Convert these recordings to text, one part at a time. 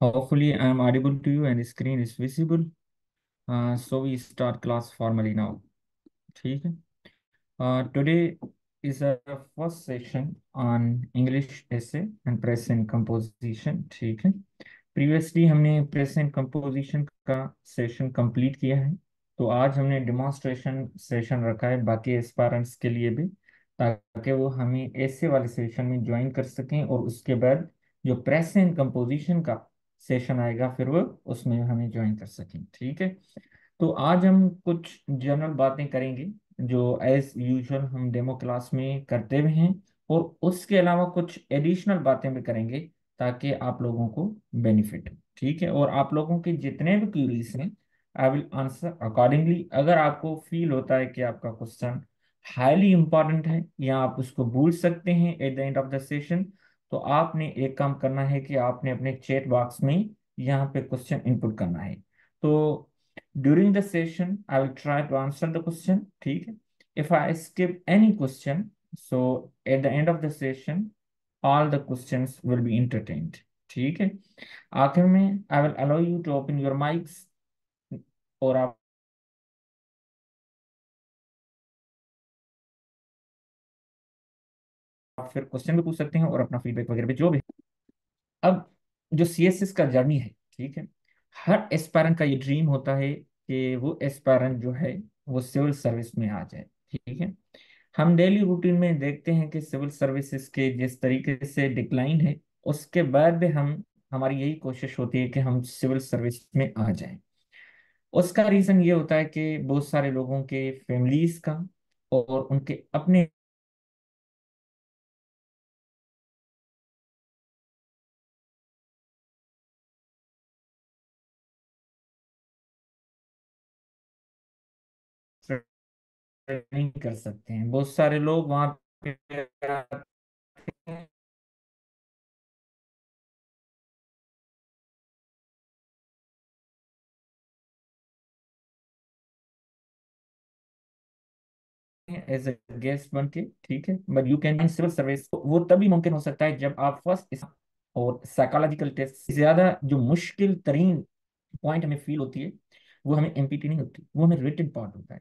hopefully I am audible to you and screen is visible. Uh, so we start class formally now. ठीक है Uh, today is our first session on English essay and present composition. ठीक है previously हमने present composition का session complete किया है तो आज हमने डिमॉन्स्ट्रेशन सेशन रखा है बाकी एस्पायरेंट्स के लिए भी ताकि वो हमें ऐसे वाले सेशन में ज्वाइन कर सकें और उसके बाद जो प्रेस एंड कंपोजिशन का सेशन आएगा, फिर वो उसमें हमें ज्वाइन कर सकें, ठीक है? तो आज हम कुछ जनरल बातें करेंगे, जो एज यूजुअल हम डेमो क्लास में करते हुए हैं और उसके अलावा कुछ एडिशनल बातें भी करेंगे ताकि आप लोगों को बेनिफिट हो, ठीक है? और आप लोगों के जितने भी क्यूरीज हैं आई विल आंसर अकॉर्डिंगली अगर आपको फील होता है कि आपका क्वेश्चन हाईली इंपॉर्टेंट है, या आप उसको भूल सकते हैं at the end of the session तो आपने एक काम करना है कि आपने अपने चैट बॉक्स में यहाँ पे क्वेश्चन इनपुट करना है। तो during the session I will try to answer the question ठीक है? If I skip any question so at the end of the session all the question will be entertained ठीक है? आखिर में I will allow you to open your mics और आप आप फिर क्वेश्चन भी पूछ सकते हैं और अपना फीडबैक वगैरह भी, जो भी। अब जो सी एस एस का जर्नी है, ठीक है, हर एस्पायरेंट का ये ड्रीम होता है कि वो एस्पायरेंट जो है, वो सिविल सर्विस में आ जाए, ठीक है। हम डेली रूटीन में देखते हैं कि सिविल सर्विसेज़ के जिस तरीके से डिक्लाइन है, उसके बाद भी हम, हमारी यही कोशिश होती है कि हम सिविल सर्विस में आ जाएँ। उसका रीजन ये होता है कि बहुत सारे लोगों के फैमिलीज़ का और उनके अपने नहीं कर सकते हैं। बहुत सारे लोग वहाँ एज ए गेस्ट बन के, ठीक है? But you can civil service वो तभी मुमकिन हो सकता है जब आप फ़र्स्ट और साइकोलॉजिकल टेस्ट ज़्यादा जो मुश्किल तरीन पॉइंट हमें फील होती है, वो हमें एमपीटी नहीं होती, वो हमें रिटर्न पार्ट होता है।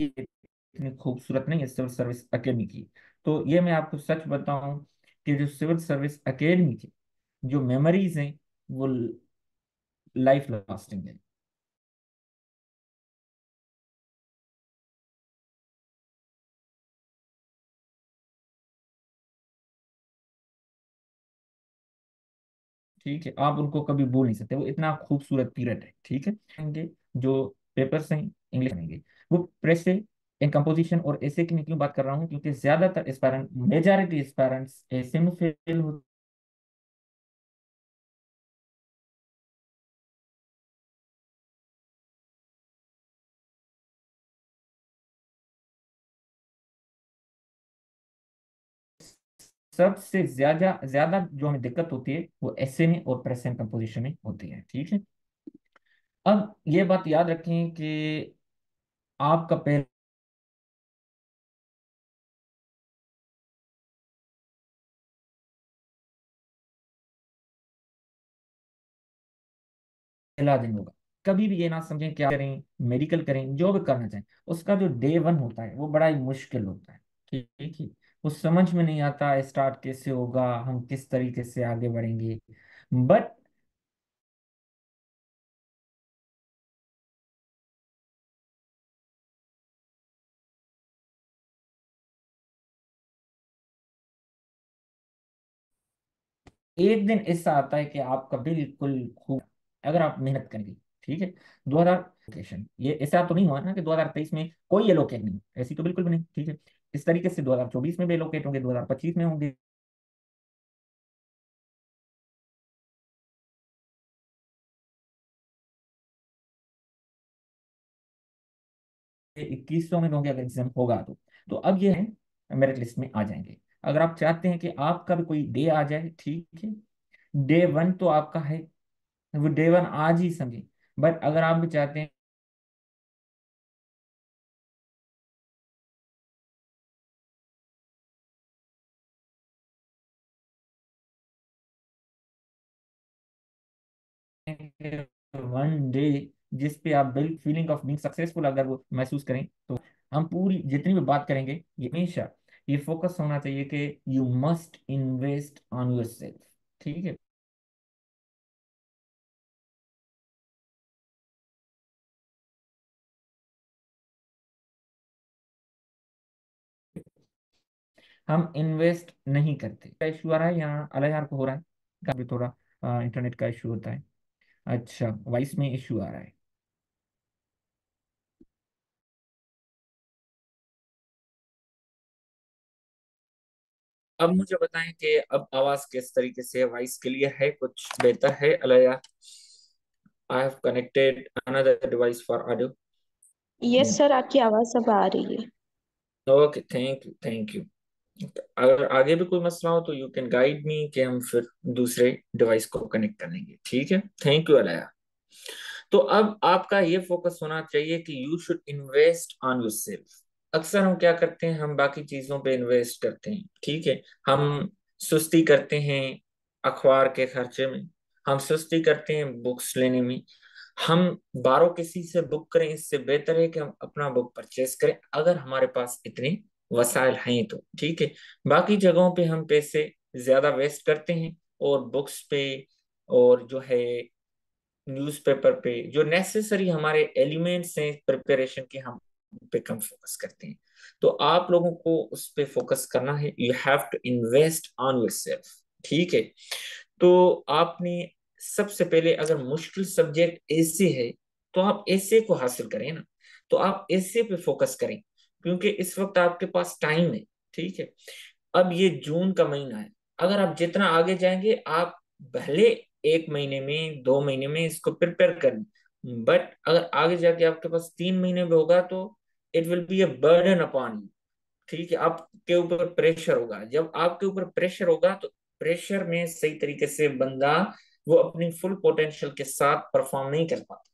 इतनी खूबसूरत नहीं है सिविल सर्विस अकेडमी की। तो ये मैं आपको सच बताऊँ कि जो सिविल सर्विस अकेडमी की जो मेमोरीज हैं, वो लाइफ लास्टिंग है। ठीक है, आप उनको कभी भूल नहीं सकते, वो इतना खूबसूरत पीरियड है, ठीक है? जो पेपर्स हैं, इंग्लिश वो प्रेस से इन कंपोजिशन और ऐसे की मैं क्यों बात कर रहा हूँ, क्योंकि ज़्यादातर एस्पायरेंट मेजॉरिटी एस्पायरेंट्स ऐसे में फेल होते सबसे ज़्यादा ज़्यादा जो हमें दिक्कत होती है, वो ऐसे में और प्रेजेंट कंपोजिशन में होती है, ठीक है? अब ये बात याद रखें कि आपका पेन पहला दिन होगा। कभी भी ये ना समझें क्या करें, मेडिकल करें, जो भी करना चाहें, उसका जो डे वन होता है, वो बड़ा ही मुश्किल होता है। ठीक है? वो समझ में नहीं आता, स्टार्ट कैसे होगा, हम किस तरीके से आगे बढ़ेंगे। बट एक दिन ऐसा आता है कि आपका बिल्कुल खूब अगर आप मेहनत करेंगे, ठीक है? दो हज़ार ये, ऐसा तो नहीं हुआ ना कि 2023 में कोई एलोकेट नहीं ऐसी तो बिल्कुल भी नहीं, ठीक है? इस तरीके से 2024 में भी एलोकेट होंगे 2025 में होंगे। इक्कीसों में होंगे अगर एग्ज़ाम होगा तो। तो अब ये है मेरिट लिस्ट में आ जाएँगे। अगर आप चाहते हैं कि आपका भी कोई डे आ जाए, ठीक है। डे वन तो आपका है, वो डे वन आज ही समझे बट अगर आप भी चाहते हैं वन डे जिस पे आप build feeling of being successful अगर वो महसूस करें तो हम पूरी जितनी भी बात करेंगे, ये हमेशा ये फोकस होना चाहिए कि you must invest on yourself ठीक है? हम इन्वेस्ट नहीं करते। इशू आ रहा है? यहाँ अलग को हो रहा है। थोड़ा इंटरनेट का इशू होता है। अच्छा वॉइस में इशू आ रहा है। अब मुझे बताएँ कि अब आवाज़ किस तरीके से वॉइस क्लियर है कुछ बेहतर है? Alaya I have connected another device for audio yes sir आपकी आवाज़ अब आ रही है। Okay thank you thank you अगर आगे भी कोई मसला हो तो यू कैन गाइड मी कि हम फिर दूसरे डिवाइस को कनेक्ट कर लेंगे ठीक है? Thank you Alaya. तो अब आपका ये फोकस होना चाहिए कि you should invest on yourself अक्सर हम क्या करते हैं, हम बाकी चीज़ों पे इन्वेस्ट करते हैं, ठीक है? हम सुस्ती करते हैं अखबार के खर्चे में, हम सुस्ती करते हैं बुक्स लेने में, हम बारो किसी से बुक करें, इससे बेहतर है कि हम अपना बुक परचेस करें, अगर हमारे पास इतने वसाइल हैं तो ठीक है? बाकी जगहों पे हम पैसे ज़्यादा वेस्ट करते हैं और बुक्स पे और जो है न्यूज़पेपर पे, जो नेसेसरी हमारे एलिमेंट्स हैं प्रिपरेशन के, हम पे कम फोकस करते हैं। तो आप लोगों को उस पर फोकस करना है। You have to invest on yourself ठीक है? तो आपने सबसे पहले अगर मुश्किल सब्जेक्ट ऐसे है तो आप ऐसे को हासिल करें ना। तो आप ऐसे पे फोकस करें, क्योंकि इस वक्त आपके पास टाइम है, ठीक है? अब ये जून का महीना है। अगर आप जितना आगे जाएँगे, आप भले एक महीने में, दो महीने में इसको प्रिपेयर करें बट अगर आगे जाके आपके पास तीन महीने में होगा तो it will be a burden upon you ठीक है आपके ऊपर प्रेशर होगा। जब आपके ऊपर प्रेशर होगा तो प्रेशर में सही तरीके से बंदा वो अपनी फुल पोटेंशियल के साथ परफॉर्म नहीं कर पाता।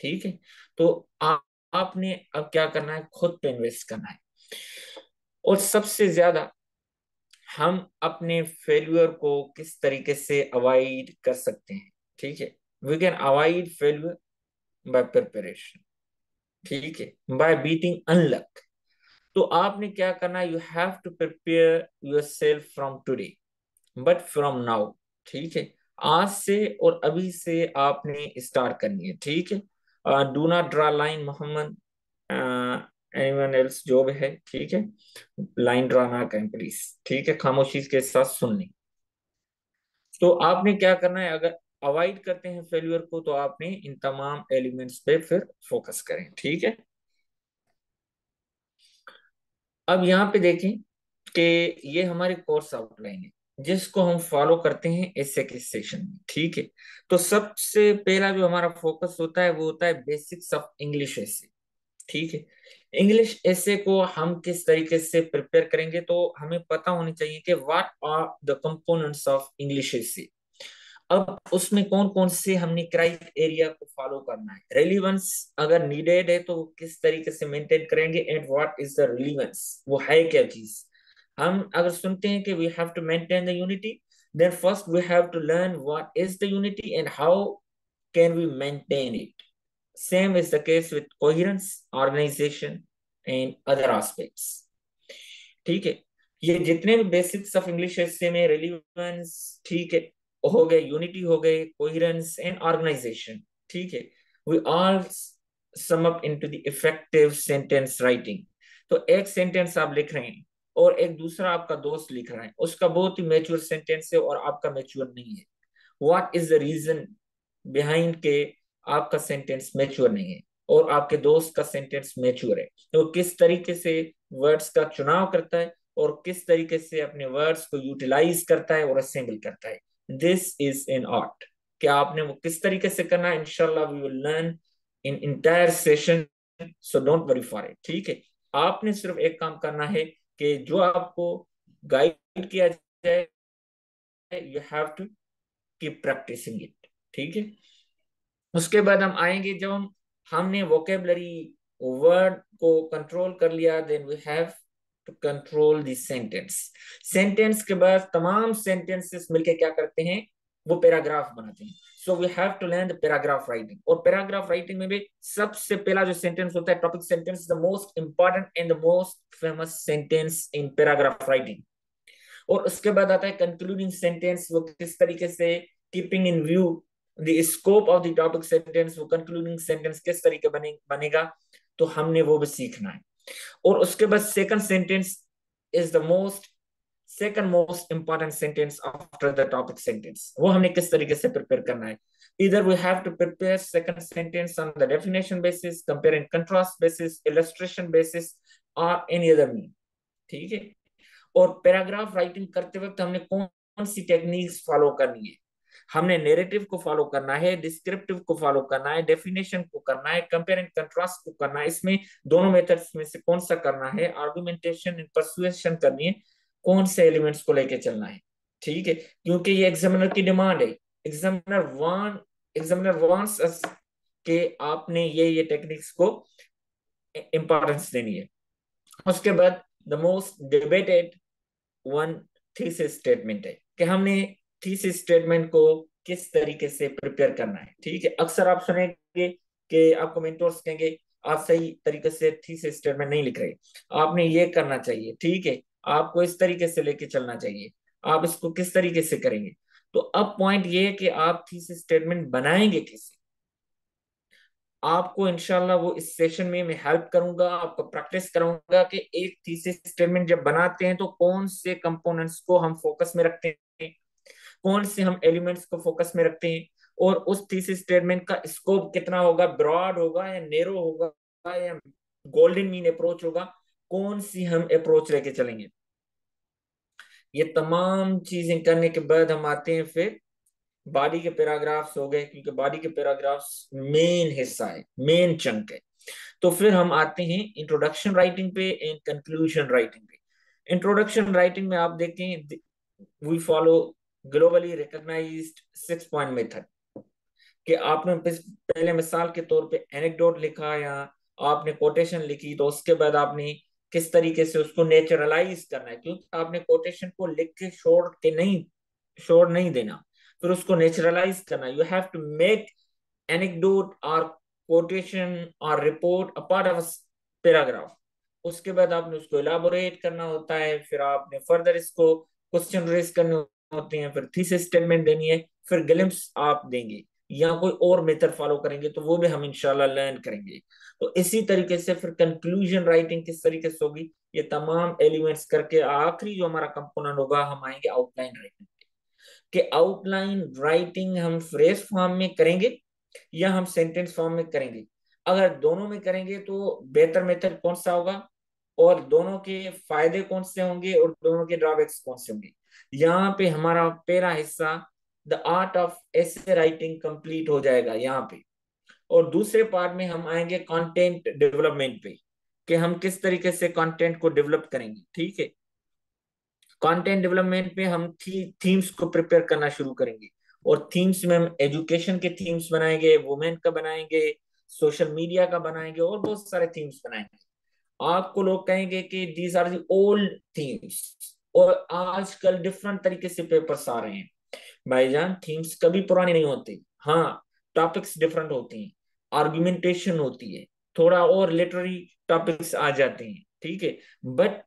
ठीक है तो आ, आपने अब क्या करना है? खुद पे इन्वेस्ट करना है। और सबसे ज़्यादा हम अपने फेल्यूर को किस तरीके से अवॉइड कर सकते हैं? ठीक है we can avoid failure by preparation ठीक है बाय बीटिंग अनलक तो आपने क्या करना you have to prepare yourself from today but from now ठीक है, आज से और अभी से आपने स्टार्ट करनी है, ठीक है? Do not draw line Mohammad anyone else जो भी है? ठीक है लाइन ड्रा ना करें प्लीज़ ठीक है, खामोशी के साथ सुननी. तो आपने क्या करना है, अगर अवॉइड करते हैं फेल्यूर को तो आपने इन तमाम एलिमेंट्स पे फिर फोकस करें, ठीक है? अब यहाँ पे देखें कि ये हमारे कोर्स आउटलाइन है, जिसको हम फॉलो करते हैं ऐसे के सेशन में, ठीक है? तो सबसे पहला जो हमारा फोकस होता है, वो होता है बेसिक्स ऑफ़ इंग्लिश ऐसे ठीक है? इंग्लिश ऐसे को हम किस तरीके से प्रिपेयर करेंगे तो हमें पता होनी चाहिए कि what are the components of English ऐसे अब उसमें कौन कौन से हमने क्राइट एरिया को फॉलो करना है? रेलिवेंस अगर नीडेड है तो किस तरीके से मेंटेन करेंगे and what is the relevance वो है क्या चीज़? हम अगर सुनते हैं कि we have to maintain the unity then first we have to learn what is the unity and how can we maintain it? Same is the case with coherence, organization, and other aspects. ठीक है? ये जितने भी basics of English में relevance ठीक है। हो गए यूनिटी हो गए कोहिरेंस एंड ऑर्गेनाइजेशन ठीक है? We all sum up into the effective sentence writing तो एक सेंटेंस आप लिख रहे हैं और एक दूसरा आपका दोस्त लिख रहा है, उसका बहुत ही मेच्योर सेंटेंस है और आपका मेच्योर नहीं है। What is the reason behind के आपका सेंटेंस मेच्योर नहीं है और आपके दोस्त का सेंटेंस मेच्योर है? तो किस तरीके से वर्ड्स का चुनाव करता है और किस तरीके से अपने वर्ड्स को यूटिलाइज करता है और असेंबल करता है? दिस इज़ इन आर्ट क्या आपने वो किस तरीके से करना है? इनशाला we will learn in entire session so don't worry for it ठीक है? आपने सिर्फ़ एक काम करना है कि जो आपको गाइड किया जाए you have to keep practising it ठीक है? उसके बाद हम आएँगे जब हम, हमने वोकेबलरी वर्ड को कंट्रोल कर लिया then we have to control the sentence sentence के बाद तमाम सेंटेंसेस मिलके क्या करते हैं? वो पैराग्राफ बनाते हैं। So we have to learn paragraph writing और पैराग्राफ राइटिंग में भी सबसे पहला जो सेंटेंस होता है topic sentence the most important and the most famous sentence in paragraph writing और उसके बाद आता है कंक्लूडिंग सेंटेंस वो किस तरीके से keeping in view the scope of the topic sentence वो कंक्लूडिंग सेंटेंस किस तरीके बने, बनेगा? तो हमने वो भी सीखना है। और उसके बाद second sentence is the most second most important sentence after the topic sentence वो हमने किस तरीके से प्रिपेयर करना है? इधर we have to prepare second sentence on the definition basis compare and contrast basis illustration basis और एनी अदर मीन ठीक है? और पैराग्राफ राइटिंग करते वक्त हमने कौन सी टेक्निक्स फॉलो करनी है? हमने नेरेटिव को फॉलो करना है डिस्क्रिप्टिव को फॉलो करना है डेफिनेशन को करना है कंपेयर एंड कंट्रास्ट को करना है। इसमें दोनों मेथड्स में से कौन सा करना है? आर्गुमेंटेशन एंड परसुएशन करनी है। कौन से एलिमेंट्स को लेके चलना है? ठीक है? क्योंकि ये एग्जामिनर की डिमांड है। Examiner one examiner wants us के आपने ये ये टेक्निक्स को इंपॉर्टेंस देनी है। उसके बाद the most debated one thesis statement है कि हमने थीसिस स्टेटमेंट को किस तरीके से प्रिपेयर करना है? ठीक है, अक्सर आप सुनेंगे कि आपको मेंटोर्स कहेंगे, आप सही तरीके से थीसिस स्टेटमेंट नहीं लिख रहे। आपने ये करना चाहिए, ठीक है, आपको इस तरीके से लेके चलना चाहिए, आप इसको किस तरीके से करेंगे? तो अब पॉइंट ये है कि आप थीसिस स्टेटमेंट बनाएँगे कैसे? आपको इनशाला वो इस सेशन में मैं हेल्प करूँगा, आपको प्रैक्टिस कराऊँगा कि एक थीसिस स्टेटमेंट जब बनाते हैं तो कौन से कंपोनेंट्स को हम फोकस में रखते हैं कौन से हम एलिमेंट्स को फोकस में रखते हैं? और उस थीसिस स्टेटमेंट का स्कोप कितना होगा? ब्रॉड होगा या नेरो होगा? या गोल्डन मीन अप्रोच होगा? कौन सी हम अप्रोच लेके चलेंगे? ये तमाम चीज़ें करने के बाद हम आते हैं फिर बॉडी के पैराग्राफ्स हो गए, क्योंकि बॉडी के पैराग्राफ्स मेन हिस्सा है मेन चंक है। तो फिर हम आते हैं इंट्रोडक्शन राइटिंग पे एंड कंक्लूजन राइटिंग पे। इंट्रोडक्शन राइटिंग में आप देखें we follow globally recognised six point method कि आपने पहले मिसाल के तौर पे एनेक्डोट लिखा या आपने कोटेशन लिखी तो उसके बाद आपने किस तरीके से उसको नेचुरलाइज करना है? क्योंकि आपने कोटेशन को लिख के छोड़ के नहीं, छोड़ नहीं देना। फिर उसको नेचुरलाइज करना you have to make anecdote और कोटेशन और report a part of paragraph उसके बाद आपने उसको इलाबोरेट करना होता है। फिर आपने फर्दर इसको क्वेश्चन रेस करने होते हैं, फिर थीसिस स्टेटमेंट देनी है, फिर ग्लिम्स आप देंगे, या कोई और मेथड फॉलो करेंगे तो वो भी हम इंशाल्लाह लर्न करेंगे। तो इसी तरीके से फिर कंक्लूजन राइटिंग किस तरीके से होगी, ये तमाम एलिमेंट्स करके आखिरी जो हमारा कंपोनेंट होगा, हम आएँगे आउटलाइन राइटिंग कि आउटलाइन राइटिंग हम फ्रेज फॉर्म में करेंगे, या हम सेंटेंस फॉर्म में करेंगे? अगर दोनों में करेंगे तो बेहतर मेथड कौन सा होगा? और दोनों के फ़ायदे कौन से होंगे और दोनों के ड्रॉबैक्स कौन से होंगे? यहाँ पे हमारा पहला हिस्सा the art of essay writing complete हो जाएगा यहाँ पे। और दूसरे पार्ट में हम आएँगे कंटेंट डेवलपमेंट पे कि हम किस तरीके से कंटेंट को डेवलप करेंगे ठीक है? कंटेंट डेवलपमेंट में हम थी, थीम्स को प्रिपेयर करना शुरू करेंगे। और थीम्स में हम एजुकेशन के थीम्स बनाएँगे वुमेन का बनाएँगे सोशल मीडिया का बनाएँगे और बहुत सारे थीम्स बनाएँगे। आपको लोग कहेंगे कि these are the old themes और आजकल डिफरेंट तरीके से पेपर्स आ रहे हैं। भाईजान थीम्स कभी पुरानी नहीं होती। हाँ टॉपिक्स डिफरेंट होती हैं। आर्ग्यूमेंटेशन होती है। थोड़ा और लिटरेरी टॉपिक्स आ जाते हैं, ठीक है? बट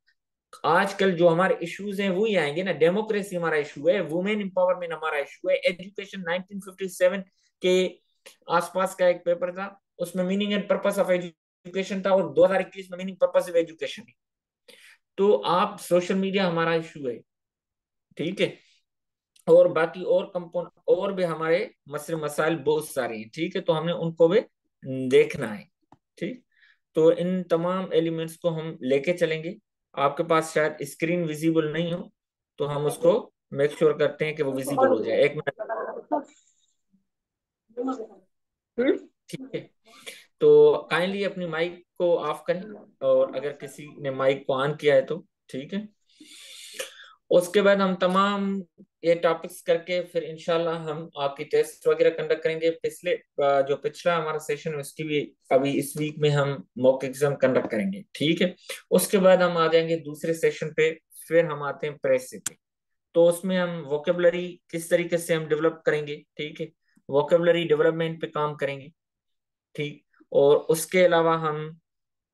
आजकल जो हमारे इश्यूज़ हैं, वही आएँगे ना। डेमोक्रेसी हमारा इशू है वुमेन एम्पावरमेंट हमारा इशू है। एजुकेशन 1957 के आसपास का एक पेपर था, उसमें meaning and purpose of education था और 2021 में मीनिंग पर्पस ऑफ़ एजुकेशन है। तो आप सोशल मीडिया हमारा इशू है ठीक है? और बाकी और कंपोन और भी हमारे मसले मसाइल बहुत सारे हैं ठीक है? तो हमने उनको भी देखना है ठीक? तो इन तमाम एलिमेंट्स को हम लेके चलेंगे। आपके पास शायद स्क्रीन विजिबल नहीं हो तो हम उसको मेक श्योर करते हैं कि वो विजिबल हो जाए। एक मिनट। ठीक है। तो काइंडली अपनी माइक को ऑफ़ करें और अगर किसी ने माइक को ऑन किया है तो ठीक है? उसके बाद हम तमाम ये टॉपिक्स करके फिर इनशाला हम आपकी टेस्ट वगैरह कंडक्ट करेंगे। पिछले जो पिछला हमारा सेशन उसकी भी अभी इस वीक में हम मॉक एग्ज़ाम कंडक्ट करेंगे, ठीक है? उसके बाद हम आ जाएँगे दूसरे सेशन पे, फिर हम आते हैं प्रेस पे। तो उसमें हम वोकेबलरी किस तरीके से हम डेवलप करेंगे, ठीक है? वोकेबलरी डेवलपमेंट पे काम करेंगे, ठीक? और उसके अलावा हम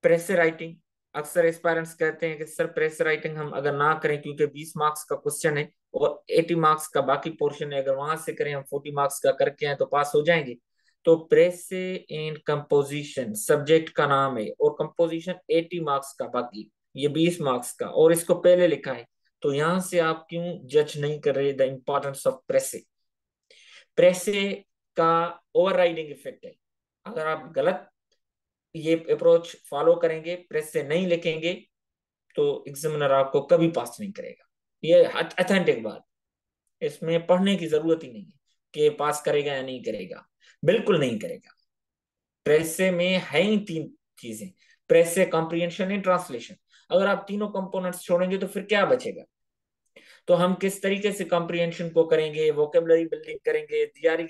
प्रेस राइटिंग अक्सर एस्पायरेंट्स कहते हैं कि, सर प्रेस राइटिंग हम अगर ना करें, क्योंकि 20 मार्क्स का क्वेश्चन है और 80 मार्क्स का बाकी पोर्शन है, अगर वहाँ से करें हम 40 मार्क्स का करके आए तो पास हो जाएँगे। तो प्रेस एंड कंपोजिशन सब्जेक्ट का नाम है और कंपोजिशन 80 मार्क्स का बाकी, ये 20 मार्क्स का। और इसको पहले लिखा है तो यहाँ से आप क्यों जज नहीं कर रहे the importance of precis precis का ओवर इफ़ेक्ट है। अगर आप गलत ये अप्रोच फॉलो करेंगे प्रेस से नहीं लिखेंगे तो एग्जामिनर आपको कभी पास नहीं करेगा। ये अथेंटिक बात। इसमें पढ़ने की ज़रूरत ही नहीं है कि पास करेगा या नहीं करेगा। बिल्कुल नहीं करेगा। प्रेसे में है ही तीन चीज़ें। प्रेस से कॉम्प्रिहेंशन एंड ट्रांसलेशन अगर आप तीनों कंपोनेंट्स छोड़ेंगे तो फिर क्या बचेगा? तो हम किस तरीके से कॉम्प्रिहेंशन को करेंगे वोकेबलरी बिल्डिंग करेंगे दियारी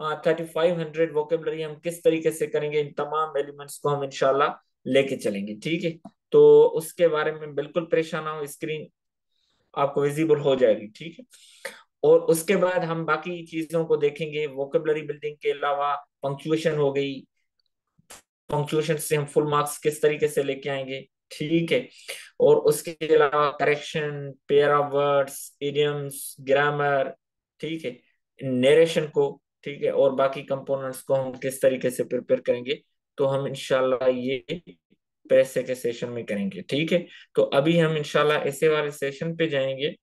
थर्टी फाइव हंड्रेड वोकेबलरी हम किस तरीके से करेंगे, इन तमाम एलिमेंट्स को हम इनशाला लेके चलेंगे, ठीक है? तो उसके बारे में बिल्कुल परेशान हो स्क्रीन आपको विजिबल हो जाएगी, ठीक है? और उसके बाद हम बाकी चीज़ों को देखेंगे वोकेबलरी बिल्डिंग के अलावा पंक्चुएशन हो गई। पंक्चुएशन से हम फुल मार्क्स किस तरीके से लेके आएँगे, ठीक है? और उसके अलावा correction pair of words idioms grammar ठीक है? नरेशन को ठीक है, और बाकी कंपोनेंट्स को हम किस तरीके से प्रिपेयर करेंगे तो हम इनशाला ये पैसे के सेशन में करेंगे, ठीक है? तो अभी हम इनशाला ऐसे वाले सेशन पे जाएँगे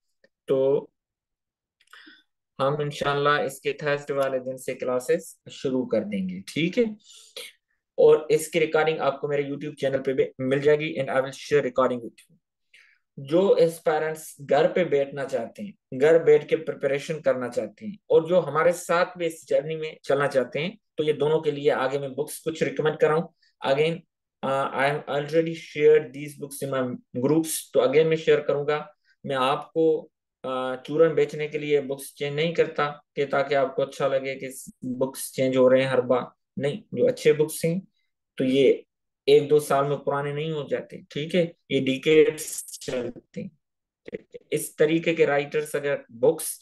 तो हम इनशाला इसके थर्सडे वाले दिन से क्लासेस शुरू कर देंगे, ठीक है? और इसकी रिकॉर्डिंग आपको मेरे यूट्यूब चैनल पे भी मिल जाएगी and I will share recording with you जो इस पेरेंट्स घर पे बैठना चाहते हैं घर बैठ के प्रिपरेशन करना चाहते हैं और जो हमारे साथ भी इस जर्नी में चलना चाहते हैं तो ये दोनों के लिए आगे मैं बुक्स कुछ रिकमेंड कर रहा हूँ। Again I am already share these books in my groups तो अगेन मैं शेयर करूँगा। मैं आपको uh, चूरन बेचने के लिए बुक्स चेंज नहीं करता कि ताकि आपको अच्छा लगे कि बुक्स चेंज हो रहे हैं हर बार। नहीं जो अच्छे बुक्स हैं तो ये एक दो साल में पुराने नहीं हो जाते, ठीक है? ये डिकेड्स चलते हैं। इस तरीके के राइटर्स अगर बुक्स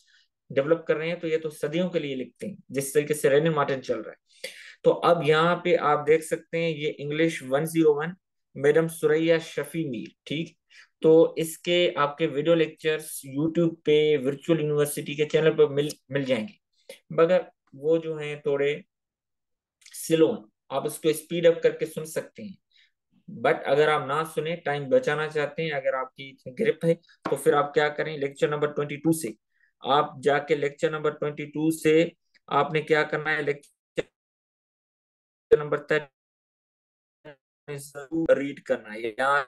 डेवलप कर रहे हैं तो ये तो सदियों के लिए लिखते हैं, जिस तरीके से रेने मार्टिन चल रहा है। तो अब यहाँ पे आप देख सकते हैं, ये इंग्लिश 101 मैडम सुरैया शफी मीर ठीक? तो इसके आपके वीडियो लेक्चर्स यूट्यूब पे वर्चुअल यूनिवर्सिटी के चैनल पर मिल मिल जाएँगे। मगर वो जो है थोड़े स्लो आप उसको स्पीड अप करके सुन सकते हैं। बट अगर आप ना सुने टाइम बचाना चाहते हैं, अगर आपकी ग्रिप है तो फिर आप क्या करें? लेक्चर नंबर ट्वेंटी टू से। आप जाके लेक्चर नंबर ट्वेंटी टू से आपने क्या करना है? लेक्चर नंबर रीड करना है। यहाँ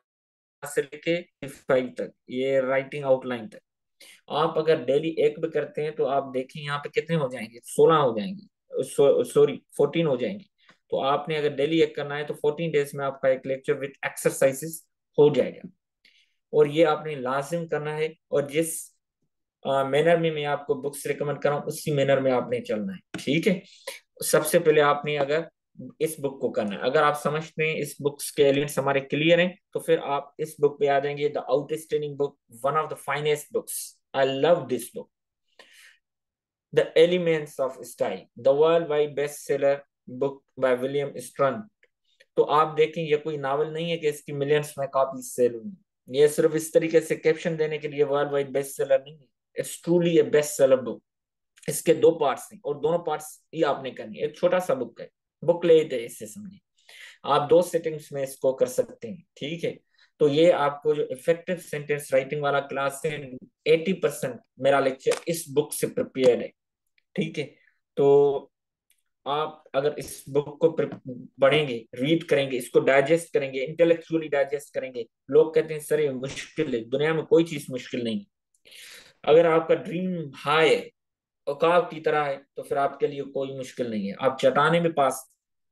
से लेके फाइव तक, ये राइटिंग आउटलाइन तक। आप अगर डेली एक भी करते हैं तो आप देखें यहाँ पे कितने हो जाएँगे? सोलह हो जाएँगे। सॉरी फोर्टीन हो जाएँगे। तो आपने अगर डेली एक करना है तो फोर्टीन डेज़ में आपका एक लेक्चर विथ एक्सरसाइजेस हो जाएगा। और ये आपने लाजिम करना है और जिस मैनर में मैं आपको बुक्स रिकमेंड कर रहा हूँ, उसी मैनर में आपने चलना है, ठीक है? सबसे पहले आपने अगर इस बुक को करना है। अगर आप समझते हैं इस बुक्स के एलिमेंट्स हमारे क्लियर हैं तो फिर आप इस बुक पे आ जाएँगे the outstanding book one of the finest books I love this book the elements of style the world wide best seller book by William Strunk तो आप देखें, ये कोई नावल नहीं है कि इसकी मिलियंस में कॉपी सेल हुई ये सिर्फ़ इस तरीके से कैप्शन देने के लिए वर्ल्ड वाइड बेस्ट सेलर नहीं है। It's truly a best seller book इसके दो पार्ट्स हैं और दोनों पार्ट्स ही आपने करनी है। एक छोटा सा बुक है। बुक ले थे इससे समझे। आप दो सेटिंग्स में इसको कर सकते हैं। ठीक है? तो ये आपको जो इफ़ेक्टिव सेंटेंस राइटिंग वाला क्लास है एटी परसेंट मेरा लेक्चर इस बुक से प्रिपेयर है। ठीक है? तो आप अगर इस बुक को पढ़ेंगे रीड करेंगे, इसको डाइजेस्ट करेंगे इंटेलेक्चुअली डाइजेस्ट करेंगे, लोग कहते हैं, सर, ये मुश्किल है, दुनिया में कोई चीज़ मुश्किल नहीं है। अगर आपका ड्रीम हाई है औकाव की तरह है तो फिर आपके लिए कोई मुश्किल नहीं है। आप चटाने में पास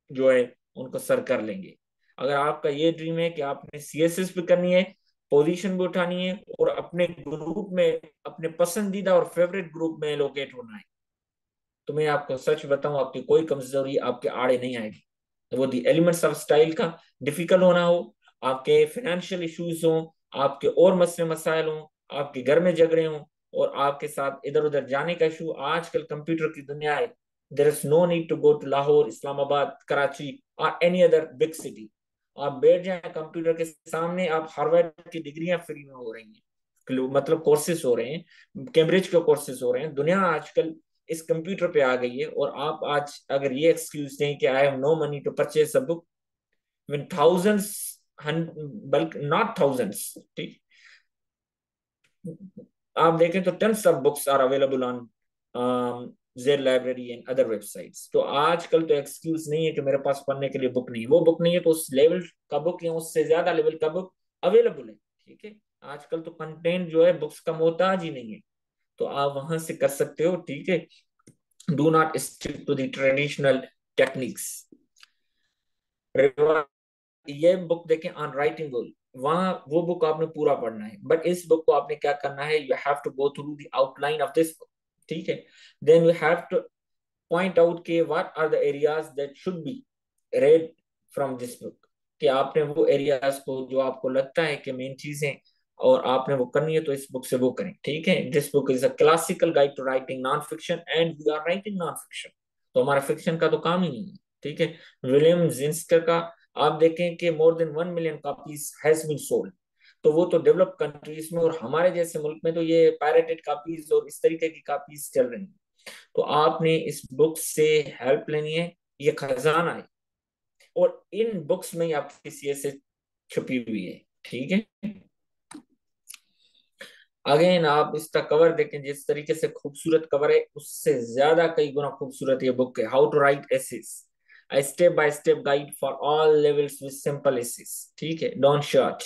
जो है, उनको सर कर लेंगे। अगर आपका ये ड्रीम है कि आपने सी भी करनी है पोजीशन भी उठानी है, और अपने ग्रुप में, अपने पसंदीदा और फेवरेट ग्रुप में लोकेट होना है तो मैं आपको सच बताऊँ, आपकी कोई कमज़ोरी आपके आड़े नहीं आएगी। वो दी एलिमेंट्स ऑफ़ स्टाइल का डिफ़िकल्ट होना हो, आपके फाइनेंशियल इश्यूज़ हो, आपके और मसले मसाइल हो, आपके घर में झगड़े हो, और आपके साथ इधर उधर जाने का इशू आजकल कंप्यूटर की दुनिया है। There is no need to go to Lahore Islamabad Karachi और एनी अदर बिग सिटी आप बैठ जाए कंप्यूटर के सामने, आप हार्वर्ड की डिग्रियाँ फ्री में हो रही हैं। मतलब कोर्सेज हो रहे हैं कैम्ब्रिज के कोर्सेज हो रहे हैं। दुनिया आजकल इस कंप्यूटर पे आ गई है और आप आज अगर ये एक्सक्यूज दें कि I have no money to purchase a book when thousands बल्कि नॉट थाउजेंड्स ठीक? आप देखें तो tens of books are available on Z library and other websites तो आजकल तो एक्सक्यूज नहीं है कि मेरे पास पढ़ने के लिए बुक नहीं वो बुक नहीं है तो उस लेवल का बुक या उससे ज़्यादा लेवल का बुक अवेलेबल है, ठीक है? आजकल तो कंटेंट जो है बुक्स का मोहताज ही नहीं है। तो आप वहाँ से कर सकते हो, ठीक है? Do not stick to the traditional techniques ये बुक देखें ऑन राइटिंग गोल वहाँ वो बुक आपने पूरा पढ़ना है। बट इस बुक को आपने क्या करना है? You have to go through the outline of this book ठीक है? Then you have to point out के what are the areas that should be read from this book कि आपने वो एरियाज़ को, जो आपको लगता है कि मेन चीज़ें और आपने वो करनी है तो इस बुक से वो करें, ठीक है? This book is a classical guide to writing non fiction and we are writing non fiction तो हमारा फिक्शन का तो काम ही नहीं है, ठीक है? विलियम जिंस्कर का, आप देखें कि more than one million copies has been sold तो वो तो डेवलप कंट्रीज़ में और हमारे जैसे मुल्क में तो ये पायरेटेड कॉपीज और इस तरीके की कॉपीज चल रही हैं। तो आपने इस बुक से हेल्प लेनी है, ये खजाना है। और इन बुक्स में आपकी सी छुपी हुई है, ठीक है? अगेन आप इसका कवर देखें, जिस तरीके से खूबसूरत कवर है, उससे ज़्यादा कई गुना खूबसूरत ये बुक है how to write essays step by step guide for all levels simple essays ठीक है? Don't search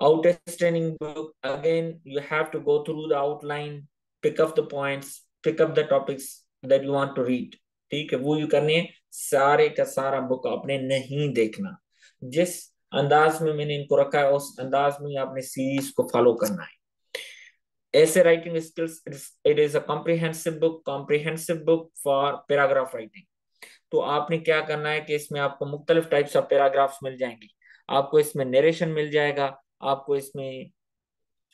outstanding book again you have to go through the outline pick up the points pick up the topics that you want to read ठीक है? वो you करने सारे का सारा book आपने नहीं देखना। जिस अंदाज में मैंने इनको रखा है, उस अंदाज में आपने सीरीज़ को फॉलो करना है। Essay writing skills, it is it is a comprehensive book comprehensive book for paragraph writing. तो आपने क्या करना है कि इसमें आपको मुख्तलिफ़ टाइप्स ऑफ़ पैराग्राफ्स मिल जाएँगे। आपको इसमें नरेशन मिल जाएगा, आपको इसमें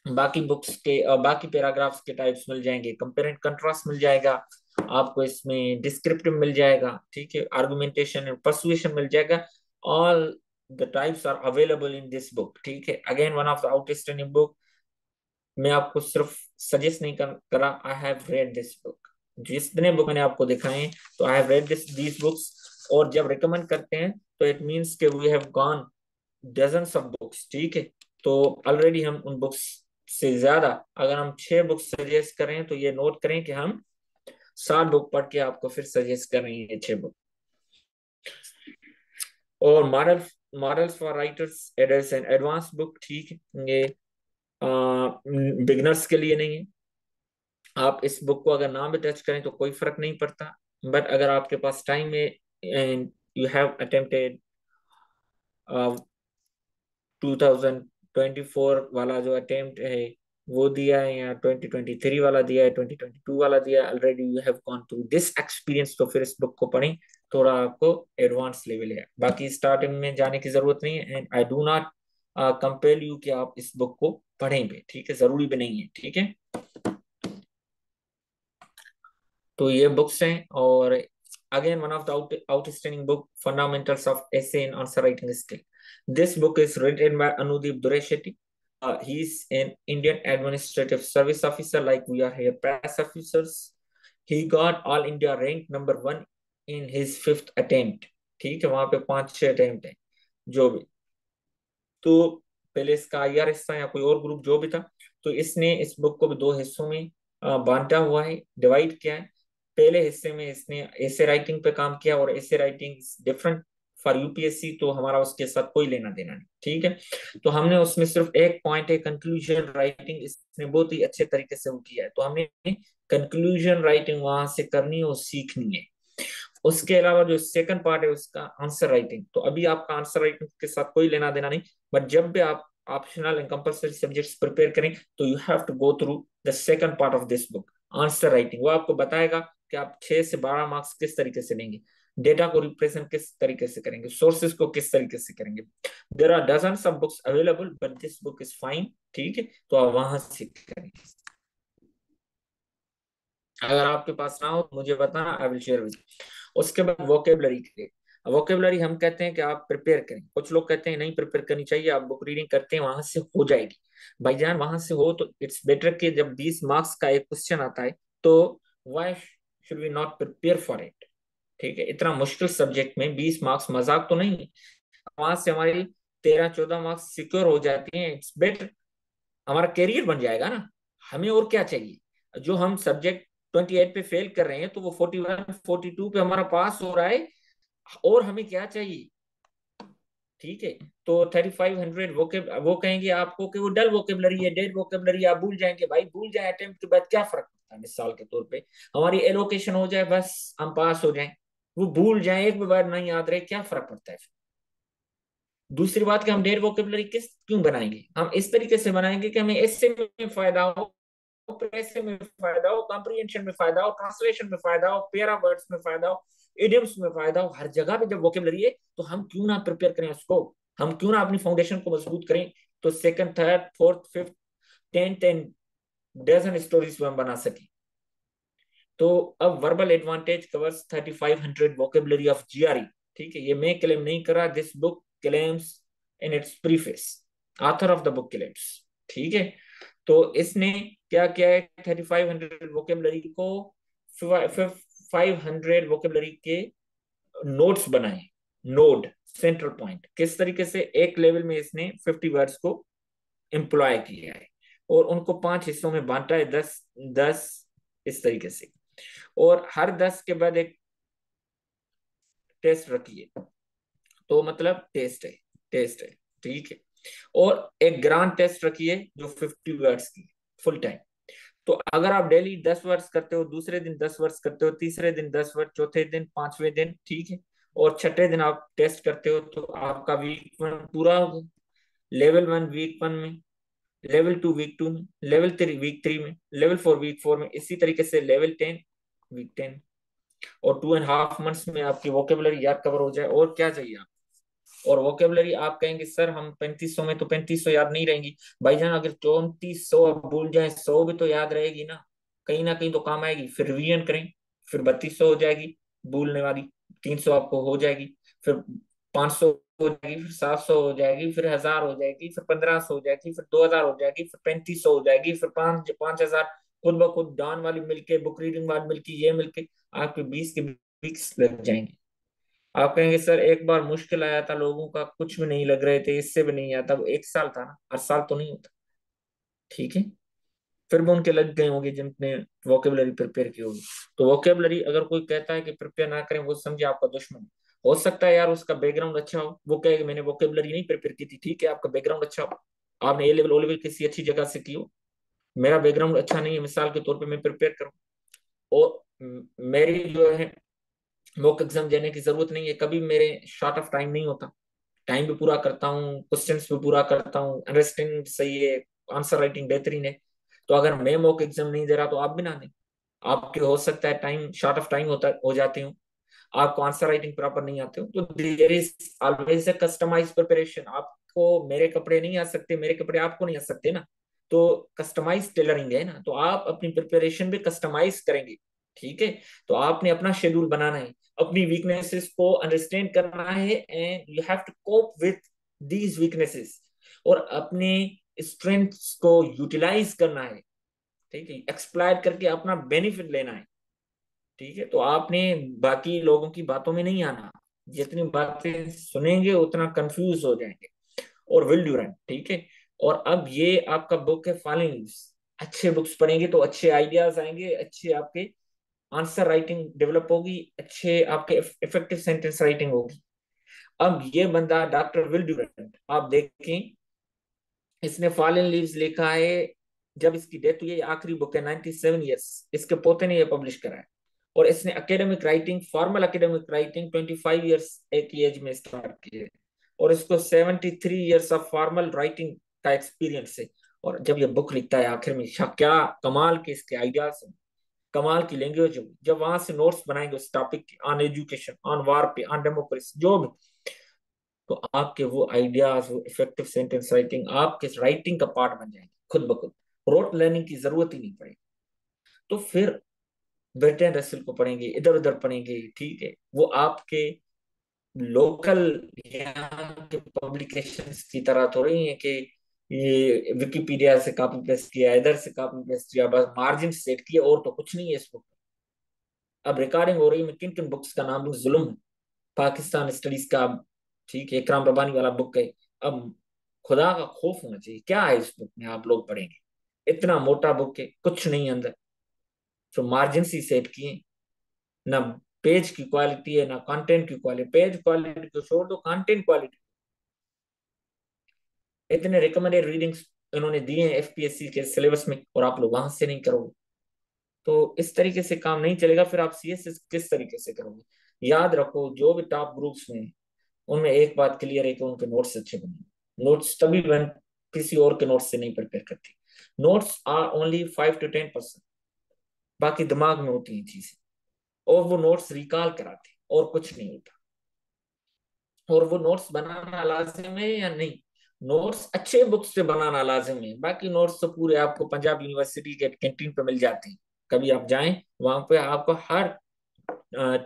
बाकी बुक्स के बाकी पैराग्राफ्स के टाइप्स मिल जाएँगे कंपेयर एंड कंट्रास्ट मिल जाएगा, आपको इसमें डिस्क्रिप्टिव मिल जाएगा, ठीक है आर्गुमेंटेशन एंड परसुएशन मिल जाएगा। All the types are available in this book ठीक है। Again one of the outstanding book मैं आपको सिर्फ़ सजेस्ट नहीं कर, करा I have read this book जितने बुक मैंने आपको दिखाए तो I have read this these books और जब रिकमेंड करते हैं तो इट मींस के we have gone dozens of books ठीक है? तो ऑलरेडी हम उन बुक्स से ज़्यादा अगर हम छह बुक्स सजेस्ट करें तो ये नोट करें कि हम सात बुक पढ़ के आपको फिर सजेस्ट कर रहे हैं छह बुक और model models for writers it is an advance book ठीक है? बिगनर्स के लिए नहीं है। आप इस बुक को अगर ना भी टच करें तो कोई फ़र्क नहीं पड़ता। बट अगर आपके पास टाइम है, and you have attempted two thousand twenty four वाला जो अटेम्प्ट है, वो दिया है या 2023 वाला दिया है 2022 वाला दिया है already you have gone through this experience तो फिर इस बुक को पढ़ें, थोड़ा आपको एडवांस लेवल है। बाकी स्टार्टिंग में जाने की ज़रूरत नहीं है and I do not compel you कि आप इस बुक को पढ़ें भी ठीक है ज़रूरी भी नहीं है ठीक है तो ये बुक्स हैं और again one of the outstanding book fundamentals of essay in answer writing skill this book is written by Anudeep Durishetty Uh, he's an Indian administrative service officer, like we are here press officers. He got all India rank number one in his fifth attempt. ठीक है वहाँ पे पाँच छह attempt है जो भी तो पहले इसका आई आर हिस्सा या कोई और ग्रुप जो भी था तो इसने इस बुक को भी दो हिस्सों में बांटा हुआ है डिवाइड किया है। पहले हिस्से में इसने ऐसे राइटिंग पे काम किया और ऐसे राइटिंग डिफरेंट फॉर यूपीएससी तो हमारा उसके साथ कोई लेना देना नहीं, ठीक है? तो हमने उसमें सिर्फ़ एक पॉइंट है कंक्लूजन राइटिंग इसने बहुत ही अच्छे तरीके से वो किया है। तो हमने कंक्लूजन राइटिंग वहाँ से करनी और सीखनी है। उसके अलावा जो सेकंड पार्ट है, उसका आंसर राइटिंग तो अभी आपका आंसर राइटिंग के साथ कोई लेना देना नहीं बट जब भी आप optional and compulsory subjects prepare करें तो you have to go through the second part of this book answer writing वो आपको बताएगा कि आप छह से बारह मार्क्स किस तरीके से लेंगे डेटा को रिप्रेजेंट किस तरीके से करेंगे सोर्सेज को किस तरीके से करेंगे। There are dozen of books available but this book is fine ठीक है? तो आप वहाँ से करेंगे अगर आपके पास ना हो तो मुझे बताना आई विल शेयर विद उसके बाद वोकेबलरी के। वोकेबलरी हम कहते हैं कि आप प्रिपेयर करें। कुछ लोग कहते हैं, नहीं प्रिपेयर करनी चाहिए, आप बुक रीडिंग करते हैं, वहाँ से हो जाएगी। भाईजान वहाँ से हो तो इट्स बेटर कि जब 20 मार्क्स का एक क्वेश्चन आता है तो why should we not prepare for it ठीक है, इतना मुश्किल सब्जेक्ट में 20 मार्क्स मज़ाक तो नहीं है। वहाँ से हमारी तेरह, चौदह मार्क्स सिक्योर हो जाती हैं इट्स बेटर हमारा करियर बन जाएगा ना। हमें और क्या चाहिए? जो हम सब्जेक्ट ट्वेंटी एट पे फेल कर रहे हैं तो वो फोर्टी वन, फोर्टी टू पे हमारा पास हो रहा है। और हमें क्या चाहिए? ठीक है तो थर्टी फाइव हंड्रेड वो वो कहेंगे आपको कि वो डल वोकेबलरी है डेड वोकेबलरी आप भूल जाएँगे भाई, भूल जाए अटेम्प्ट के बाद क्या फ़र्क पड़ता है मिसाल के तौर पे? हमारी एलोकेशन हो जाए, बस हम पास हो जाए। वो भूल जाए, एक भी बार नहीं याद रहे, क्या फ़र्क पड़ता है दूसरी बात कि हम डेड वोकेबलरी किस, क्यों बनाएँगे? हम इस तरीके से बनाएँगे कि हमें इससे फ़ायदा हो पैसे में फ़ायदा हो कॉम्प्रिहेंशन में फ़ायदा हो ट्रांसलेशन में फ़ायदा हो पेरा वर्ड्स में फ़ायदा हो इडियम्स में फ़ायदा हो, हर जगह पे जब वोकेबलरी है तो हम क्यों ना प्रिपेयर करें उसको? हम क्यों ना अपनी फाउंडेशन को मज़बूत करें? तो second third fourth fifth tenth and dozen stories हम बना सके। तो अब verbal advantage covers 3500 vocabulary of GRE ठीक है, ये मैं क्लेम नहीं कर रहा this book claims in its preface author of the book claims ठीक है तो इसने क्या क्या है? थर्टी फाइव हंड्रेड वोकेबलरी को फाइव हंड्रेड वोकेबलरी के नोट्स बनाए। नोड सेंट्रल पॉइंट किस तरीके से एक लेवल में इसने फिफ्टी वर्ड्स को एम्प्लॉय किया है? और उनको पाँच हिस्सों में बांटा है, दस दस, इस तरीके से। और हर दस के बाद एक टेस्ट रखिए। तो मतलब टेस्ट है टेस्ट है, ठीक है। और एक ग्रांड टेस्ट रखिए जो फिफ्टी वर्ड्स की फुल टाइम तो अगर आप डेली दस वर्ड्स करते हो, दूसरे दिन दस वर्ड्स करते हो, तीसरे दिन दस वर्ड चौथे दिन, पाँचवें दिन, ठीक है? और छठे दिन आप टेस्ट करते हो तो आपका वीक वन पूरा होगा लेवल वन वीक वन में लेवल टू वीक टू में लेवल थ्री वीक थ्री में लेवल फोर वीक फोर में, इसी तरीके से लेवल टेन वीक टेन और टू एंड हाफ़ मंथ्स में आपकी वोकेबलरी याद कवर हो जाए। और क्या चाहिए आप और वोकेबलरी आप कहेंगे, सर, हम पैंतीस सौ में तो पैंतीस सौ याद नहीं रहेंगी। भाईजान अगर चौंतीस सौ आप भूल जाए, सौ भी तो याद रहेगी ना। कहीं ना कहीं तो काम आएगी। फिर रिविजन करें, फिर बत्तीस सौ हो जाएगी भूलने वाली। तीन सौ आपको हो जाएगी, फिर पाँच सौ हो जाएगी, फिर सात सौ हो जाएगी, फिर हज़ार हो जाएगी, फिर पंद्रह सौ हो जाएगी, फिर दो हज़ार हो जाएगी, फिर पैंतीस सौ हो जाएगी, फिर पाँच पाँच हज़ार। खुद ब खुद डान वाली मिलके, बुक रीडिंग वाली मिलके, ये मिलके आपके बीस के वीक्स लग जाएँगे। आप कहेंगे, सर, एक बार मुश्किल आया था, लोगों का कुछ भी नहीं लग रहे थे, इससे भी नहीं आता वो एक साल था ना, हर साल तो नहीं होता। ठीक है? फिर भी उनके लग गए होंगे जिनने वोकेबलरी प्रिपेयर की होगी। तो वोकेबलरी अगर कोई कहता है कि प्रिपेयर ना करें, वो समझे आपका दुश्मन। हो सकता है यार उसका बैकग्राउंड अच्छा हो, वो कहे मैंने वोकेबलरी नहीं प्रिपेयर की थी, ठीक है, आपका बैकग्राउंड अच्छा हो। आपने ए लेवल ओ लेवल किसी अच्छी जगह से की हो। मेरा बैकग्राउंड अच्छा नहीं है, मिसाल के तौर पर मैं प्रिपेयर करूँ। और मेरी जो है मॉक एग्ज़ाम देने की ज़रूरत नहीं है, कभी मेरे शॉर्ट ऑफ़ टाइम नहीं होता। टाइम भी पूरा करता हूँ क्वेश्चन भी पूरा करता हूँ अंडरस्टैंडिंग सही है आंसर राइटिंग बेहतरीन है। तो अगर मैं मॉक एग्ज़ाम नहीं दे रहा तो आप भी ना दें। आपके हो सकता है टाइम शॉर्ट ऑफ़ टाइम होता, हो जाते हो। आपको आंसर राइटिंग प्रॉपर नहीं आते हो। तो there is always customise preparation आपको मेरे कपड़े नहीं आ सकते, मेरे कपड़े आपको नहीं आ सकते ना। तो कस्टमाइज टेलरिंग है ना। तो आप अपनी प्रिपरेशन भी कस्टमाइज करेंगे। ठीक है? तो आपने अपना शेड्यूल बनाना है। अपनी वीकनेसेस को अंडरस्टैंड करना है and you have to cope with these weaknesses और अपने स्ट्रेंथ्स को यूटिलाइज करना है। ठीक है? एक्सप्लाइट करके अपना बेनिफिट लेना है। ठीक है? तो आपने बाकी लोगों की बातों में नहीं आना। जितनी बातें सुनेंगे, उतना कंफ्यूज हो जाएँगे और विल डू रन ठीक है? और अब ये आपका बुक है फॉलोइंग अच्छे बुक्स पढ़ेंगे तो अच्छे आइडियाज़ आएँगे, अच्छे आपके आंसर राइटिंग डेवलप होगी, अच्छे आपके इफ़ेक्टिव सेंटेंस राइटिंग होगी। अब ये बंदा डॉक्टर विल ड्यूरेंट, आप देखें, इसने फॉल इन लीव्स लिखा है, जब इसकी डेथ हुई आखिरी बुक है 97 इयर्स इसके पोते ने ये पब्लिश करा है। और इसने academic writing formal academic writing 25 years एक एज में स्टार्ट की है। और इसको 73 इयर्स ऑफ़ फॉर्मल राइटिंग का एक्सपीरियंस है। और जब ये बुक लिखता है, आखिर में क्या कमाल के इसके आइडियाज़ कमाल की लैंग्वेज होगी। जब वहाँ से नोट्स बनाएँगे उस topic on education on war पे ऑन डेमोक्रेसी जो भी तो आपके वो आइडियाज़ वो इफ़ेक्टिव सेंटेंस राइटिंग आपके राइटिंग का पार्ट बन जाएँगे, खुद ब खुद। रोट लर्निंग की ज़रूरत ही नहीं पड़ेगी। तो फिर बेटे रसल को पढ़ेंगे इधर उधर पढ़ेंगे, ठीक है। वो आपके लोकल यहाँ के पब्लिकेशन की तरह थोड़ी है कि ये विकिपीडिया से कॉपी पेस्ट किया, इधर से कॉपी पेस्ट किया, बस मार्जिन सेट किया, और तो कुछ नहीं है इस बुक अब रिकॉर्डिंग हो रही है, मैं किन किन बुक्स का नाम लू? जुल्म है पाकिस्तान स्टडीज़ का, ठीक है, इकराम रबानी वाला बुक है। अब खुदा का खौफ होना चाहिए, क्या है इस बुक में आप लोग पढ़ेंगे? इतना मोटा बुक है, कुछ नहीं अंदर। तो मार्जिन सी सेट किए, ना पेज की क्वालिटी है, ना कंटेंट की क्वालिटी पेज क्वालिटी को छोड़ दो कंटेंट क्वालिटी इतने रिकमेंडेड रीडिंग्स इन्होंने दिए हैं एफपीएससी के सिलेबस में और आप लोग वहाँ से नहीं करोगे। तो इस तरीके से काम नहीं चलेगा, फिर आप सी किस तरीके से करोगे? याद रखो, जो भी टॉप ग्रुप्स में उनमें एक बात क्लियर है कि उनके नोट्स अच्छे बने। नोट्स तभी बन, किसी और के नोट्स से नहीं प्रिपेयर करते। Notes are only five to ten percent बाकी दिमाग में होती है चीज़ें। और वो नोट्स रिकॉल कराते और कुछ नहीं होता। और वो नोट्स बनाना लाजिम है या नहीं? नोट्स अच्छे बुक्स से बनाना लाजिम है। बाकी नोट्स तो पूरे आपको पंजाब यूनिवर्सिटी के कैंटीन पे मिल जाते हैं। कभी आप जाएँ, वहाँ पे आपको हर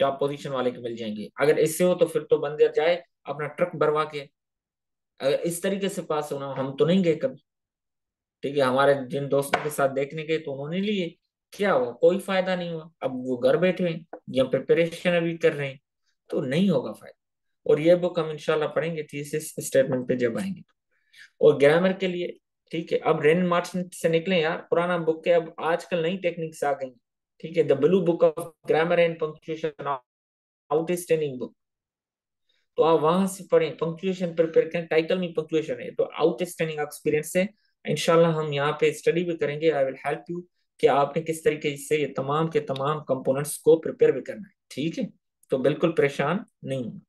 टॉप पोजीशन वाले के मिल जाएँगे। अगर इससे हो तो फिर तो बंदे जाए, अपना ट्रक भरवा के। अगर इस तरीके से पास होना हम तो नहीं गए कभी। ठीक है, हमारे जिन दोस्तों के साथ देखने गए तो उन्होंने लिए। क्या हुआ? कोई फ़ायदा नहीं हुआ। अब वो घर बैठे हैं, या प्रिपरेशन अभी कर रहे हैं तो नहीं होगा फ़ायदा। और ये बुक हम इंशाल्लाह पढ़ेंगे थीसिस स्टेटमेंट पे जब आएँगे। और ग्रामर के लिए, ठीक है, अब रेन मार्टिन से निकले यार, पुराना बुक है अब आजकल नई टेक्निक्स आ गई ठीक है the blue book of grammar and punctuation outstanding book तो आप वहाँ से पढ़ें पंक्चुएशन प्रिपेयर करें टाइटल में पंक्चुएशन है तो आउटस्टैंडिंग एक्सपीरियंस से इंशाल्लाह हम यहाँ पे स्टडी भी करेंगे आई विल हेल्प यू कि आपने किस तरीके से ये तमाम के तमाम कंपोनेंट्स को प्रिपेयर भी करना है, ठीक है? तो बिल्कुल परेशान नहीं होना।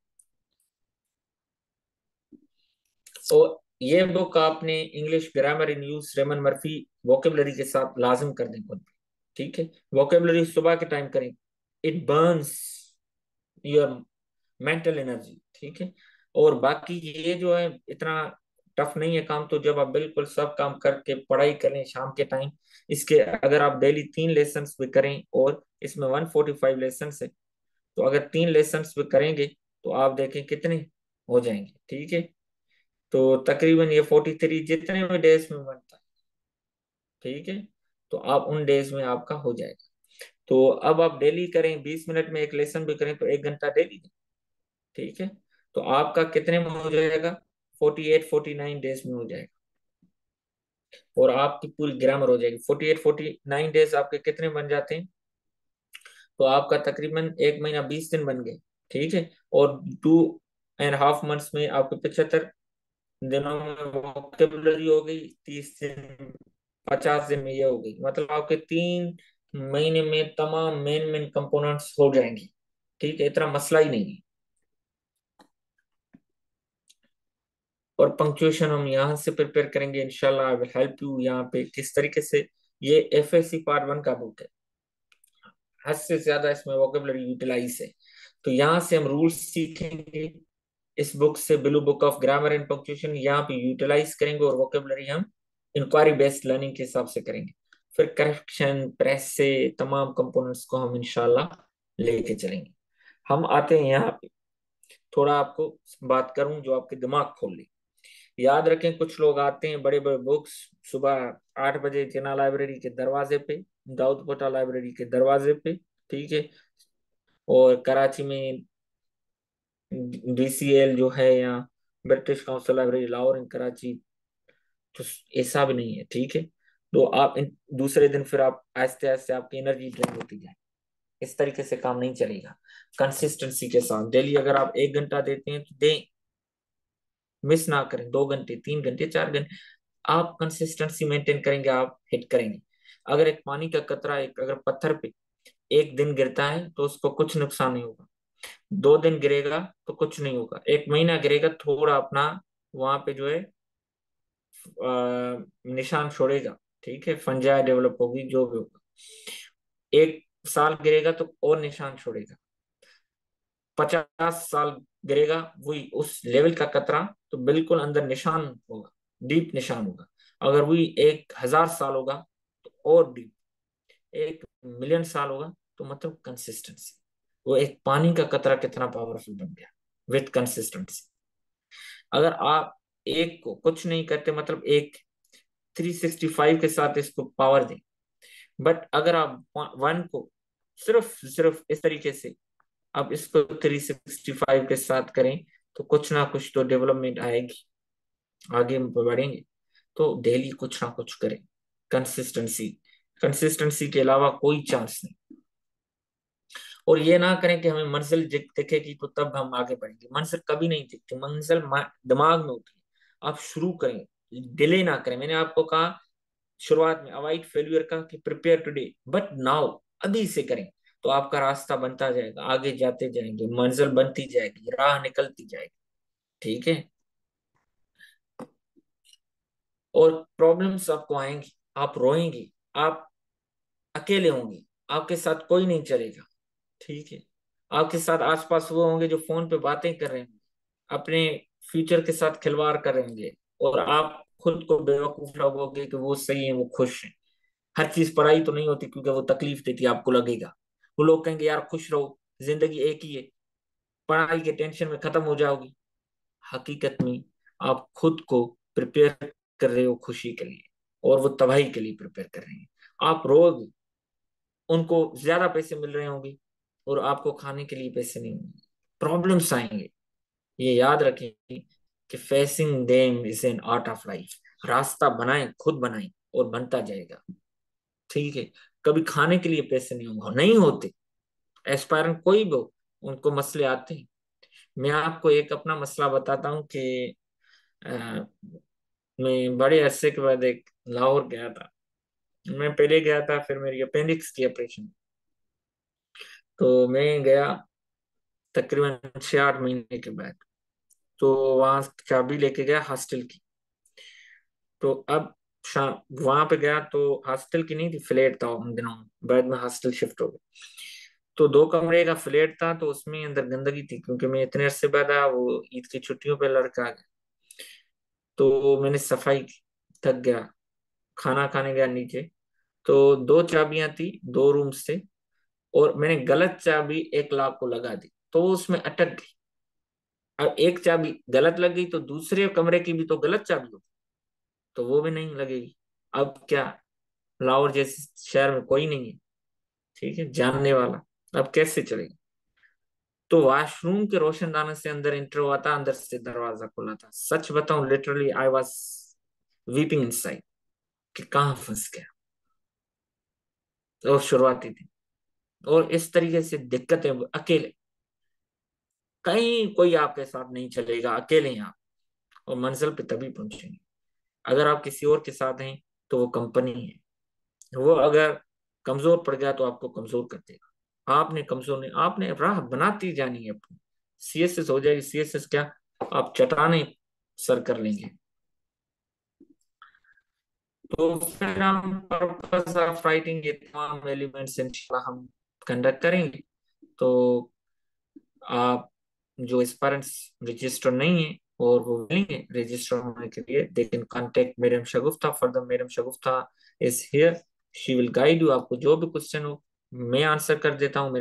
तो ये बुक आपने English grammar in use Raymond Murphy vocabulary के साथ लाजम कर दें खुद ठीक है? वोकेबलरी सुबह के टाइम करें। It burns your mental energy ठीक है? और बाकी ये जो है, इतना टफ नहीं है काम तो जब आप बिल्कुल सब काम करके पढ़ाई करें शाम के टाइम इसके अगर आप डेली तीन लेसन भी करें और इसमें 145 लेसन है तो अगर तीन लेसन भी करेंगे तो आप देखें कितने हो जाएँगे, ठीक है? तो तकरीबन ये 43 जितने भी डेज़ में बनता है। ठीक है? तो आप उन डेज़ में आपका हो जाएगा। तो अब आप डेली करें 20 मिनट में एक लेसन भी करें तो एक घंटा डेली ठीक है? तो आपका कितने में हो जाएगा? Forty eight forty nine days में हो जाएगा। और आपकी पूरी ग्रामर हो जाएगी। Forty eight forty nine days आपके कितने बन जाते हैं? तो आपका तकरीबन एक महीना बीस दिन बन गए। ठीक है? और टू एंड हाफ़ मंथ्स में आपके पिछहत्तर दिनों में वोकेबलरी हो गई, तीस दिन पचास दिन में ये हो गई। मतलब आपके तीन महीने में तमाम मेन मेन कंपोनेंट्स हो जाएँगे। ठीक है, इतना मसला ही नहीं है। और पंक्चुएशन हम यहाँ से प्रिपेयर करेंगे इनशाला आई विल हेल्प यू यहाँ पे किस तरीके से। ये F S C part one का बुक है। हद से ज़्यादा इसमें वोकेबलरी यूटिलाइज है। तो यहाँ से हम रूल्स सीखेंगे। इस बुक से blue book of grammar and punctuation यहाँ पे यूटिलाइज करेंगे और वोकेबलरी हम इंक्वायरी बेस्ड लर्निंग के हिसाब से करेंगे। फिर करेक्शन प्रेस से तमाम कंपोनेंट्स को हम इनशाला लेके चलेंगे। हम आते हैं यहाँ पे। थोड़ा आपको बात करूँ जो आपके दिमाग खोल ले। याद रखें, कुछ लोग आते हैं बड़े बड़े बुक्स सुबह आठ बजे चेना लाइब्रेरी के दरवाजे पे दाऊदपोटा लाइब्रेरी के दरवाजे पे, ठीक है? और कराची में डीसीएल जो है या British Council library Lahore in Karachi तो ऐसा भी नहीं है, ठीक है? तो आप इन, दूसरे दिन फिर आप आहिस्ते आहिस्ते आपकी एनर्जी ड्रेन होती जाए। इस तरीके से काम नहीं चलेगा। कंसिस्टेंसी के साथ। डेली अगर आप एक घंटा देते हैं तो दें। मिस ना करें। दो घंटे, तीन घंटे, चार घंटे। आप कंसिस्टेंसी मेंटेन करेंगे, आप हिट करेंगे। अगर एक पानी का कतरा, एक अगर पत्थर पे एक दिन गिरता है तो उसको कुछ नुकसान नहीं होगा। दो दिन गिरेगा तो कुछ नहीं होगा। एक महीना गिरेगा, थोड़ा अपना वहाँ पे जो है निशान छोड़ेगा, ठीक है? फंजाई डेवलप होगी, जो भी होगा। एक साल गिरेगा तो और निशान छोड़ेगा। पचास साल गिरेगा, वही उस लेवल का कतरा तो बिल्कुल अंदर निशान होगा, डीप निशान होगा। अगर वही एक हज़ार साल होगा तो और डीप। एक मिलियन साल होगा तो मतलब कंसिस्टेंसी वो एक पानी का कतरा कितना पावरफुल बन गया विथ कंसिस्टेंसी अगर आप एक को कुछ नहीं करते मतलब एक 365 के साथ इसको पावर दें बट अगर आप वन को सिर्फ़ सिर्फ़ इस तरीके से आप इसको 365 के साथ करें तो कुछ ना कुछ तो डेवलपमेंट आएगी, आगे बढ़ेंगे। तो डेली कुछ ना कुछ करें कंसिस्टेंसी कंसिस्टेंसी के अलावा कोई चांस नहीं। और ये ना करें कि हमें मंजिल दिखेगी तो तब हम आगे बढ़ेंगे। मंजिल कभी नहीं दिखती मंजिल दिमाग में होती है। आप शुरू करें, डिले ना करें। मैंने आपको कहा शुरुआत में, अवॉइड फेल्यूर का कि प्रिपेयर टुडे बट नाउ, अभी से करें। तो आपका रास्ता बनता जाएगा, आगे जाते जाएँगे, मंजिल बनती जाएगी, राह निकलती जाएगी। ठीक है? और प्रॉब्लम्स आपको आएँगी, आप रोएँगे, आप अकेले होंगे, आपके साथ कोई नहीं चलेगा। ठीक है। आपके साथ आसपास वो होंगे जो फ़ोन पे बातें कर रहे हैं, अपने फ्यूचर के साथ खिलवाड़ कर रहे और आप खुद को बेवकूफ़ लगोगे कि वो सही है, वो खुश है। हर चीज़ पढ़ाई तो नहीं होती क्योंकि वो तकलीफ़ देती आपको लगेगा। वो लोग कहेंगे, यार, खुश रहो, ज़िंदगी एक ही है। पढ़ाई के टेंशन में खत्म हो जाओगी। हकीकत में आप खुद को प्रिपेयर कर रहे हो खुशी के लिए और वो तबाही के लिए प्रिपेयर कर रहे हैं। आप रोज उनको ज़्यादा पैसे मिल रहे होंगे और आपको खाने के लिए पैसे नहीं प्रॉब्लम्स आएँगे। ये याद रखें कि facing them is an art of life रास्ता बनाए खुद बनाए और बनता जाएगा। ठीक है? कभी खाने के लिए पैसे नहीं होंगे। नहीं होते। एस्पायरेंट कोई भी उनको मसले आते हैं। मैं आपको एक अपना मसला बताता हूँ कि आ, मैं बड़े अरसे के बाद एक लाहौर गया था। मैं पहले गया था फिर मेरी अपेंडिक्स की ऑपरेशन तो मैं गया तकरीबन छह आठ महीने के बाद। तो वहाँ चाबी लेके गया हॉस्टल की। तो अब शाम, वहाँ पे गया तो हॉस्टल की नहीं थी, फ्लैट था उन दिनों, बाद में हॉस्टल शिफ्ट हो गया। तो दो कमरे का फ्लैट था तो उसमें अंदर गंदगी थी, क्योंकि मैं इतने अरसे बाद आया, वो ईद की छुट्टियों पे लड़का आ गया। तो मैंने सफ़ाई थक गया, खाना खाने गया नीचे। तो दो चाबियाँ थी, दो रूम्स थे और मैंने गलत चाबी एक लाख को लगा दी तो उसमें अटक गई। अब एक चाबी गलत लग गई तो दूसरे कमरे की भी तो गलत चाबी होगी तो वो भी नहीं लगेगी। अब क्या? लाहौर जैसे शहर में कोई नहीं है, ठीक है? जानने वाला। अब कैसे चलेगा? तो वॉशरूम के रोशनदान से अंदर इंटर हुआ था अंदर से दरवाज़ा खुला था। सच बताऊँ literally I was weeping inside कि कहा फंस गया? और शुरुआती थी और इस तरीके से दिक्कतें अकेले। कहीं कोई आपके साथ नहीं चलेगा, अकेले ही आप और मंजिल पे तभी पहुँचेंगे। अगर आप किसी और के साथ हैं तो वो कंपनी है। वो अगर कमज़ोर पड़ गया तो आपको कमज़ोर कर देगा। आपने कमज़ोर नहीं, आपने राह बनाती जानी है अपनी। सी एस एस हो जाएगी। सी एस एस क्या? आप चटाने सर कर लेंगे। तो फिर हम पर्पस ऑफ़ राइटिंग ये तमाम एलिमेंट्स इंशाल्लाह हम कंडक्ट करेंगे तो आप जो एस्पायरेंट्स रजिस्टर नहीं है और वो मिलेंगे रजिस्टर होने के लिए they can contact madam Shagufta for the madam Shagufta is here she will guide you आपको जो भी क्वेश्चन हो, मैं आंसर कर देता हूँ।